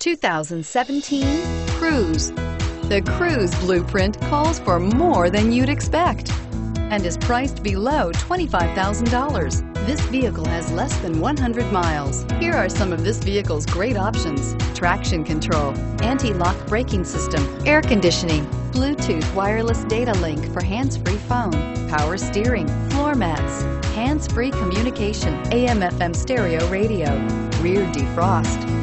2017 Cruze. The Cruze blueprint calls for more than you'd expect and is priced below $25,000. This vehicle has less than 100 miles. Here are some of this vehicle's great options. Traction control, anti-lock braking system, air conditioning, Bluetooth wireless data link for hands-free phone, power steering, floor mats, hands-free communication, AM FM stereo radio, rear defrost,